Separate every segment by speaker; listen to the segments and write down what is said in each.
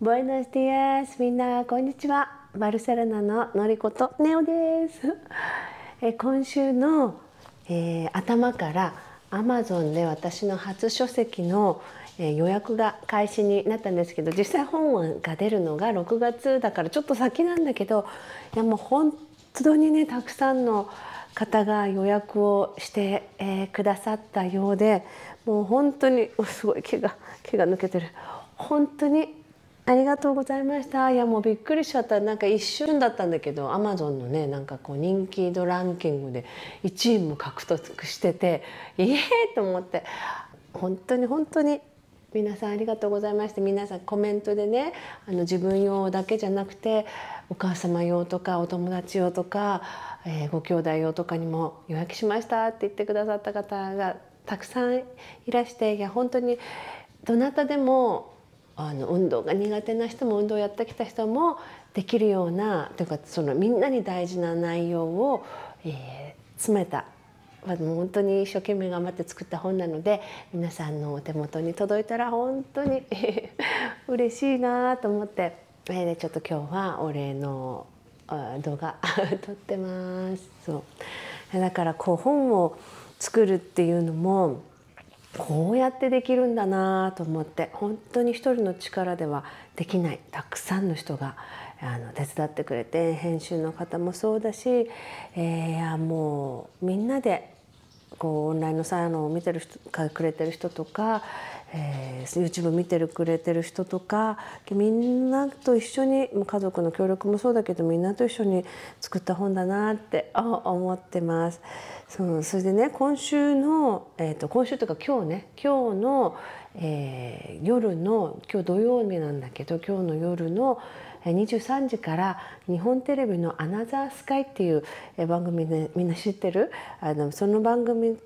Speaker 1: ボエノスディアスみんなこんにちは。バルセロナののりことネオです。え今週の、えー、頭からアマゾンで私の初書籍の、えー、予約が開始になったんですけど実際本が出るのが6月だからちょっと先なんだけどいやもう本当にねたくさんの方が予約をして、えー、くださったようでもう本当に すごい毛が毛が抜けてる。本当にありがとうございました。いやもうびっくりしちゃった。なんか一瞬だったんだけどアマゾンのねなんかこう人気度ランキングで1位も獲得してていえと思って。本当に本当に皆さんありがとうございまして皆さんコメントでねあの自分用だけじゃなくてお母様用とかお友達用とか、えー、ご兄弟用とかにも予約しましたって言ってくださった方がたくさんいらしていや本当にどなたでもあの運動が苦手な人も運動をやってきた人もできるようなというかそのみんなに大事な内容を、えー、詰めた。まあ、本当に一生懸命頑張って作った本なので皆さんのお手元に届いたら本当に 嬉しいなと思って、えー、ちょっと今日はお礼の動画 撮ってます。そう。だからこう本を作るっていうのもこうやってできるんだなと思って本当に一人の力ではできないたくさんの人があの手伝ってくれて編集の方もそうだし、えー、もうみんなでこうオンラインのサインを見てる人くれてる人とか、えー、YouTube 見てるくれてる人とかみんなと一緒に家族の協力もそうだけどみんなと一緒に作った本だなって思ってます。そうそれでね今週の、えーと、今週というか今日ね今日の、えー、夜の今日土曜日なんだけど今日の夜の23時から日本テレビの「アナザースカイ」っていう番組でみんな知ってる？あのその番組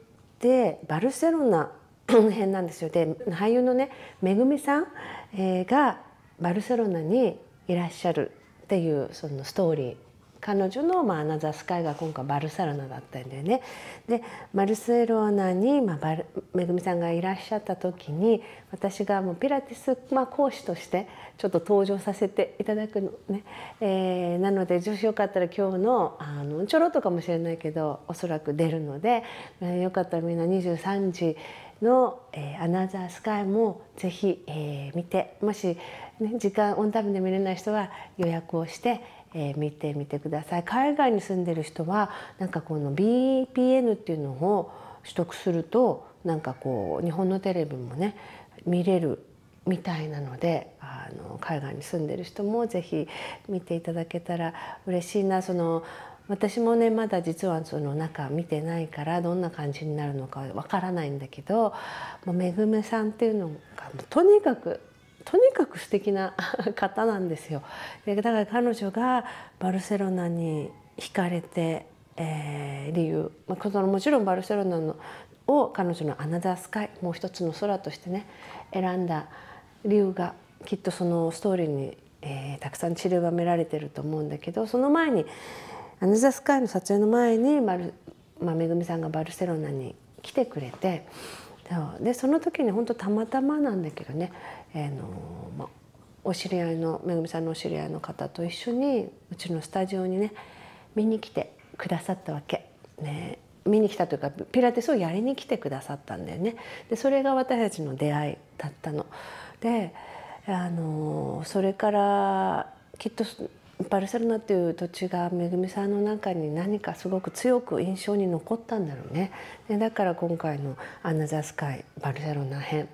Speaker 1: でバルセロナ 編なんですよ。で俳優のねめぐみさん、がバルセロナにいらっしゃるっていうそのストーリー。彼女の、まあ、アナザースカイが今回バルセロナだったんだよね。でバルセロナに、まあ、めぐみさんがいらっしゃった時に私がもうピラティス、まあ、講師としてちょっと登場させていただくのね、えー、なので女子よかったら今日のあのちょろっとかもしれないけどおそらく出るので、よかったらみんな23時の、えー、アナザースカイもぜひ、えー、見てもし、ね、時間オンタイムで見れない人は予約をして、えー、見てみてください。海外に住んでる人はなんかこの BPN っていうのを取得するとなんかこう日本のテレビもね見れるみたいなのであの海外に住んでる人もぜひ見ていただけたら嬉しいな。その私もねまだ実はその中見てないからどんな感じになるのかわからないんだけどもうめぐめさんっていうのがとにかくとにかく素敵な 方なんですよ。だから彼女がバルセロナに惹かれて、えー、理由、まあ、そのもちろんバルセロナのを彼女の「アナザースカイ」もう一つの空としてね選んだ理由がきっとそのストーリーに、えー、たくさん散りばめられてると思うんだけどその前に「アナザースカイ」の撮影の前にまる、まあ、めぐみさんがバルセロナに来てくれてでその時に本当たまたまなんだけどね、えーのまあ、お知り合いのめぐみさんのお知り合いの方と一緒にうちのスタジオにね見に来てくださったわけ。ね、見に来たというかピラティスをやりに来てくださったんだよね。でそれが私たちの出会いだったの。であのそれからきっとバルセロナっていう土地がめぐみさんの中に何かすごく強く印象に残ったんだろうね。でだから今回の「アナザースカイバルセロナ編」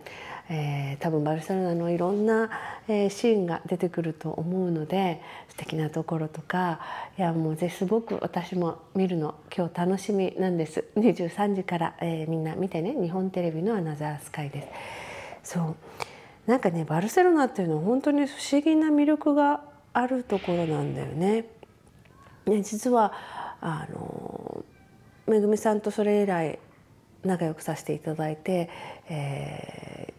Speaker 1: えー、多分バルセロナのいろんな、えー、シーンが出てくると思うので素敵なところとかいやもうぜすごく私も見るの今日楽しみなんです。23時から、えー、みんな見てね。日本テレビの「アナザースカイ」です。そう。なんかねバルセロナっていうのは本当に不思議な魅力があるところなんだよね。ね実はあのめぐみさんとそれ以来仲良くさせていただいて、え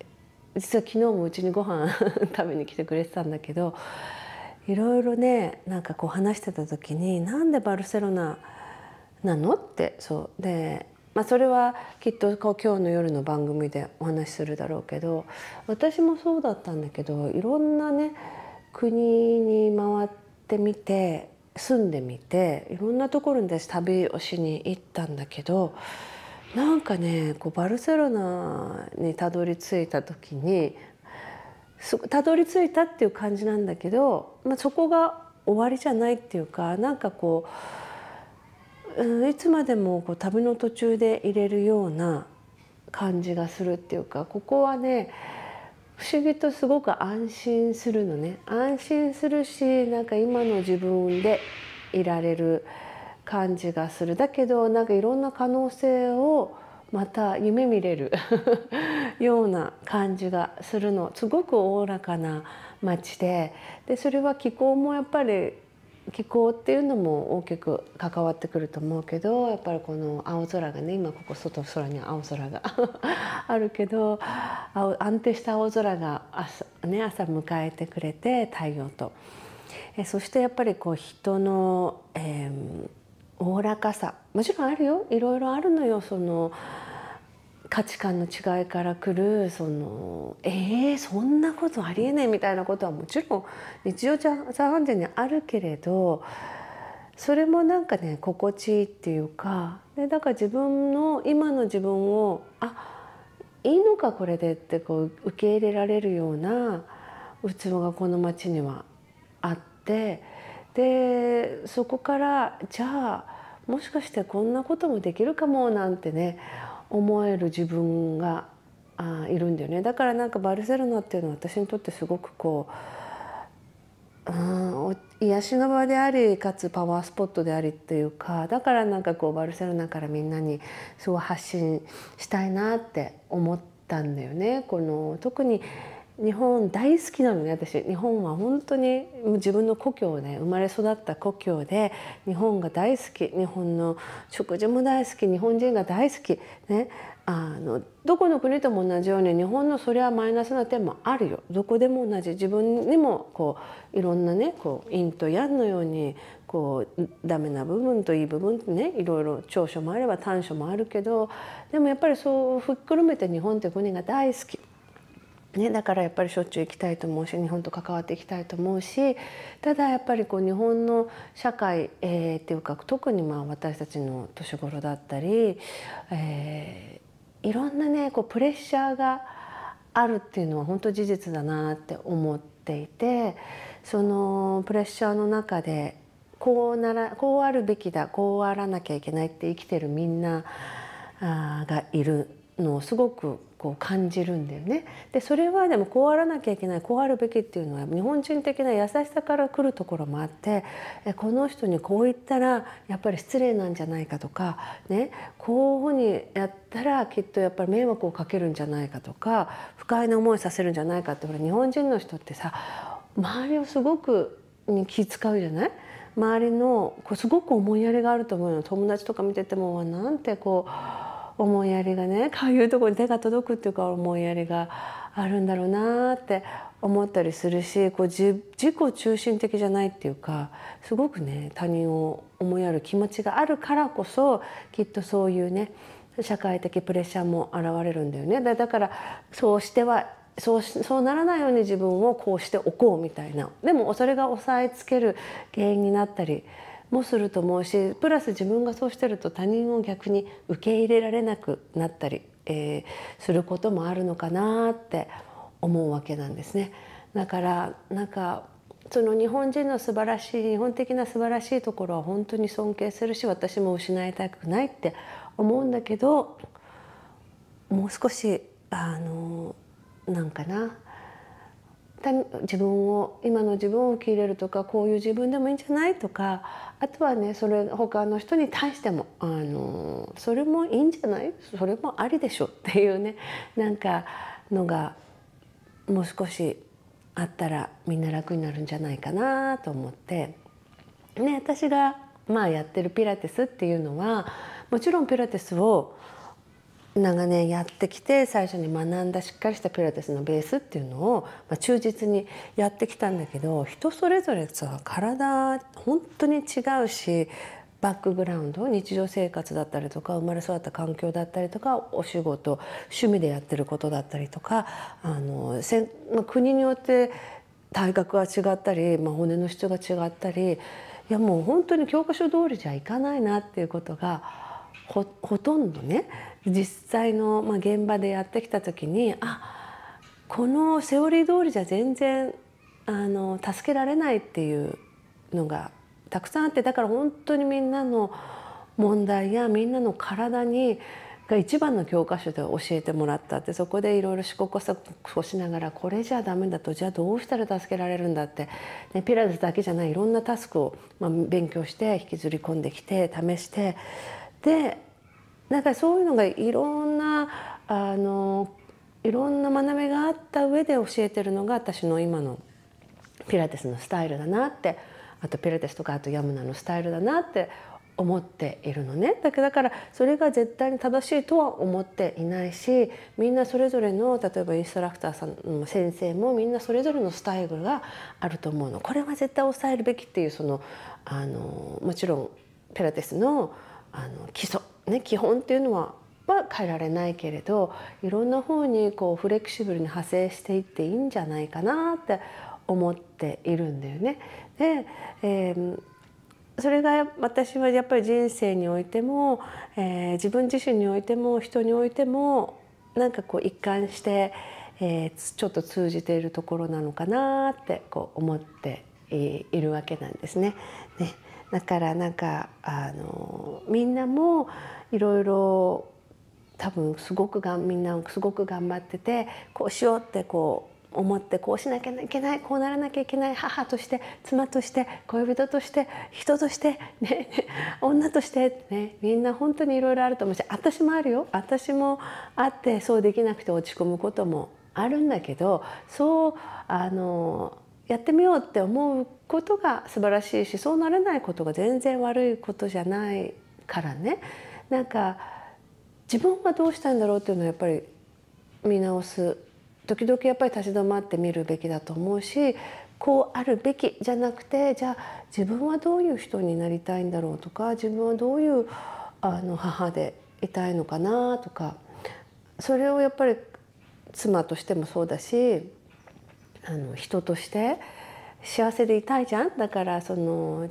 Speaker 1: ー、実は昨日もうちにご飯 食べに来てくれてたんだけどいろいろねなんかこう話してた時になんでバルセロナなの？ってそうで、まあ、それはきっとこう今日の夜の番組でお話しするだろうけど私もそうだったんだけどいろんなね国に回ってみて住んでみていろんなところに私旅をしに行ったんだけどなんかねこうバルセロナにたどり着いた時にたどり着いたっていう感じなんだけど、まあ、そこが終わりじゃないっていうかなんかこう、いつまでもこう旅の途中で入れるような感じがするっていうかここはね不思議とすごく安心するのね。安心するしなんか今の自分でいられる感じがする。だけどなんかいろんな可能性をまた夢見れる ような感じがするの。すごくおおらかな街で。でそれは気候もやっぱり気候っていうのも大きく関わってくると思うけどやっぱりこの青空がね今ここ外空に青空が あるけど安定した青空が朝,、ね、朝迎えてくれて太陽と。えそしてやっぱりこう人の、えー、おおらかさ。もちろんあるよ。いろいろあるのよ。その価値観の違いからくるそのえー、そんなことありえないみたいなことはもちろん日常茶飯事にあるけれどそれもなんかね心地いいっていうかでだから自分の今の自分をあいいのかこれでってこう受け入れられるような器がこの町にはあってでそこからじゃあもしかしてこんなこともできるかもなんてね思える自分があいるんだよねだからなんかバルセロナっていうのは私にとってすごくこう、うん、癒しの場でありかつパワースポットでありっていうかだからなんかこうバルセロナからみんなにすごい発信したいなって思ったんだよね。この特に日本大好きなのね私。日本は本当に自分の故郷で生まれ育った故郷で日本が大好き日本の食事も大好き日本人が大好きね。あのどこの国とも同じように日本のそれはマイナスな点もあるよ。どこでも同じ。自分にもこういろんなねこう陰と陽のようにこうダメな部分といい部分ねいろいろ長所もあれば短所もあるけどでもやっぱりそうふっくるめて日本という国が大好き。ね、だからやっぱりしょっちゅう行きたいと思うし日本と関わっていきたいと思うしただやっぱりこう日本の社会、えー、っていうか特にまあ私たちの年頃だったり、えー、いろんなねこうプレッシャーがあるっていうのは本当事実だなって思っていてそのプレッシャーの中でこうならこうあるべきだこうあらなきゃいけないって生きてるみんながいるのをすごくこう感じるんだよね。でそれはでもこうあらなきゃいけないこうあるべきっていうのは日本人的な優しさから来るところもあってこの人にこう言ったらやっぱり失礼なんじゃないかとか、ね、こういうふうにやったらきっとやっぱり迷惑をかけるんじゃないかとか不快な思いさせるんじゃないかってほら日本人の人ってさ周りをすごく気遣うじゃない？周りのこうすごく思いやりがあると思うよ友達とか見ててもなんてこう思いやりがねこういうとこに手が届くっていうか思いやりがあるんだろうなって思ったりするしこう自己中心的じゃないっていうかすごくね他人を思いやる気持ちがあるからこそきっとそういうね社会的プレッシャーも現れるんだよね。だからそうしてはそうそうならないように自分をこうしておこうみたいな。でもそれが押さえつける原因になったりもすると思うしプラス自分がそうしてると他人を逆に受け入れられなくなったり、えー、することもあるのかなって思うわけなんですね。だからなんかその日本人の素晴らしい日本的な素晴らしいところは本当に尊敬するし私も失いたくないって思うんだけどもう少しあのなんかな自分を今の自分を受け入れるとかこういう自分でもいいんじゃないとかあとはねそれ他の人に対してもあのそれもいいんじゃない？それもありでしょっていうねなんかのがもう少しあったらみんな楽になるんじゃないかなと思って、ね、私がまあやってるピラティスっていうのはもちろんピラティスを長年やってきて最初に学んだしっかりしたピラティスのベースっていうのを、まあ、忠実にやってきたんだけど人それぞれさ体本当に違うしバックグラウンド日常生活だったりとか生まれ育った環境だったりとかお仕事趣味でやってることだったりとかあの、まあ、国によって体格が違ったり、まあ、骨の質が違ったりいやもう本当に教科書通りじゃいかないなっていうことがほとんどね実際の、現場でやってきた時にあこのセオリー通りじゃ全然あの助けられないっていうのがたくさんあってだから本当にみんなの問題やみんなの体にが一番の教科書で教えてもらったってそこでいろいろ試行錯誤しながらこれじゃダメだとじゃあどうしたら助けられるんだって、ね、ピラティスだけじゃないいろんなタスクを、まあ、勉強して引きずり込んできて試してでなんかそういうのがいろんなあのいろんな学びがあった上で教えてるのが私の今のピラティスのスタイルだなってあとピラティスとかあとヤムナのスタイルだなって思っているのね。だけだからそれが絶対に正しいとは思っていないしみんなそれぞれの例えばインストラクターさん先生もみんなそれぞれのスタイルがあると思うの。これは絶対抑えるべきっていうそのあのもちろんピラティスのあの基礎、ね、基本っていうのはは変えられないけれどいろんな方にこうフレキシブルに派生していっていいんじゃないかなって思っているんだよね。で、えーそれが私はやっぱり人生においても、えー、自分自身においても人においてもなんかこう一貫して、えー、ちょっと通じているところなのかなってこう思っているわけなんですね。ねだからなんかあのみんなもいろいろ多分すごくがみんなすごく頑張っててこうしようってこう思ってこうしなきゃいけないこうならなきゃいけない母として妻として恋人として人として、ね、女として、ね、みんな本当にいろいろあると思うし私もあるよ。私もあってそうできなくて落ち込むこともあるんだけどそうあのやってみようって思うことが素晴らしいしそうなれないことが全然悪いことじゃないからね。なんか自分はどうしたいんだろうっていうのはやっぱり見直す。時々やっぱり立ち止まってみるべきだと思うしこうあるべきじゃなくてじゃあ自分はどういう人になりたいんだろうとか自分はどういうあの母でいたいのかなとかそれをやっぱり妻としてもそうだしあの人として幸せでいたいじゃん。だからその、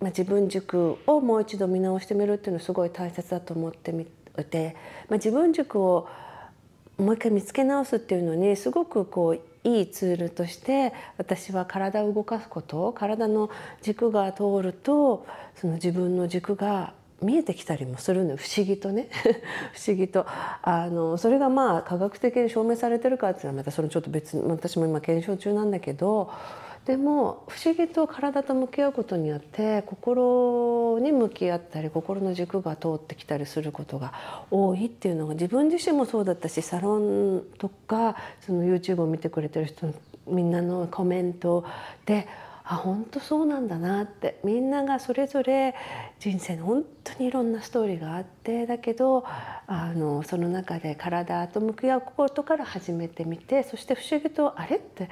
Speaker 1: まあ、自分軸をもう一度見直してみるっていうのはすごい大切だと思ってみて、まあ、自分軸をもう一回見つけ直すっていうのにすごくこういいツールとして私は体を動かすこと体の軸が通るとその自分の軸が見えてきたりもするの不思議とね。不思議と。あのそれがまあ科学的に証明されてるかっていうのはまたそれちょっと別に私も今検証中なんだけどでも不思議と体と向き合うことによって心に向き合ったり心の軸が通ってきたりすることが多いっていうのが自分自身もそうだったしサロンとかその YouTube を見てくれてる人みんなのコメントであ本当そうなんだなって。みんながそれぞれ人生の本当にいろんなストーリーがあって。だけどあのその中で体と向き合うことから始めてみてそして不思議とあれって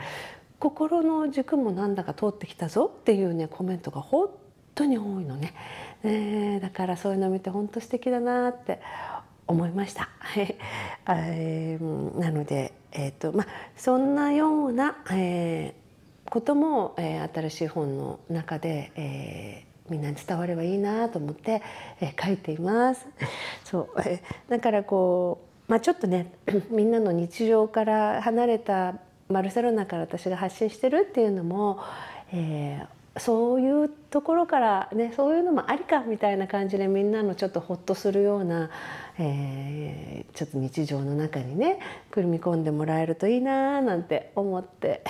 Speaker 1: 心の軸もなんだか通ってきたぞっていうねコメントが本当に多いのね、えー、だからそういうの見て本当素敵だなって思いました。えー、なので、えーとまあ、そんなような、えー、ことも、えー、新しい本の中で、えー、みんなに伝わればいいなと思って、えー、書いています。そう、えー、だからこう、まあ、ちょっとね みんなの日常から離れたバルセロナから私が発信してるっていうのも、えー、そういうところからねそういうのもありかみたいな感じでみんなのちょっとホッとするようなえー、ちょっと日常の中にねくるみ込んでもらえるといいななんて思って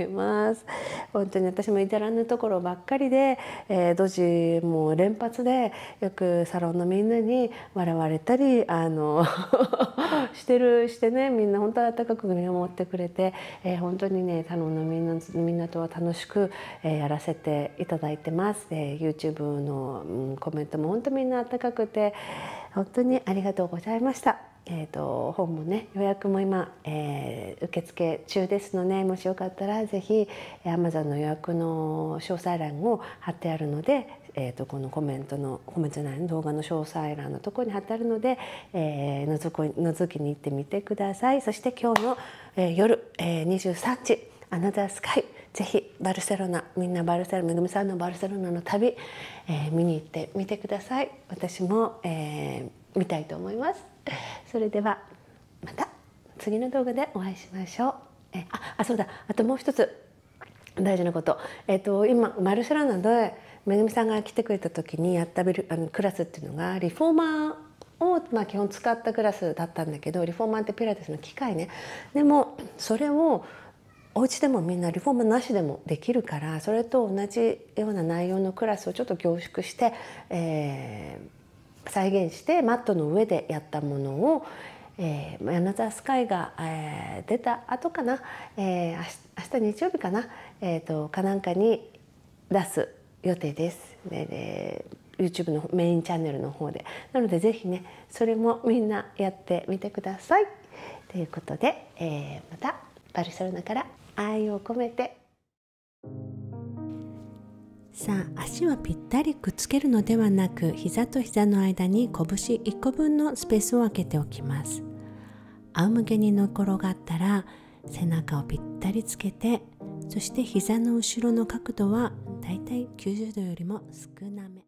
Speaker 1: います。本当に私も至らぬところばっかりで、えー、ドジも連発でよくサロンのみんなに笑われたりあの してるしてねみんな本当温かく見守ってくれて、えー、本当にね頼んのみんなみんなとは楽しく、えー、やらせていただいてます、えー、YouTube の、うん、コメントも本当みんな温かくて本当にありがとうございました。えーと、本もね予約も今、えー、受付中ですのでもしよかったら是非 Amazon の予約の詳細欄を貼ってあるので、えーと、このコメントのコメント内の動画の詳細欄のところに貼ってあるので、えー、覗こ覗きに行ってみてください。そして今日の、えー、夜、えー、23時アナザースカイぜひバルセロナみんなバルセロナめぐみさんのバルセロナの旅、えー、見に行ってみてください。私も、えー、見たいと思います。それではまた次の動画でお会いしましょう。えああそうだ。あともう一つ大事なこと、えーと、今バルセロナでめぐみさんが来てくれた時にやったビルあのクラスっていうのがリフォーマーを、まあ、基本使ったクラスだったんだけどリフォーマーってピラティスの機械ね。でもそれをお家でもみんなリフォームなしでもできるからそれと同じような内容のクラスをちょっと凝縮して、えー、再現してマットの上でやったものを、えー、アナザースカイが、えー、出た後かな、えー、明日日曜日かな、えーと、かなんかに出す予定です。でで YouTube のメインチャンネルの方でなのでぜひねそれもみんなやってみてください。ということで、えー、またバルセロナから愛を込めて。さあ足はぴったりくっつけるのではなく膝と膝の間に拳1個分のスペースを空けておきます。仰向けに寝転がったら背中をぴったりつけてそして膝の後ろの角度はだいたい90度よりも少ない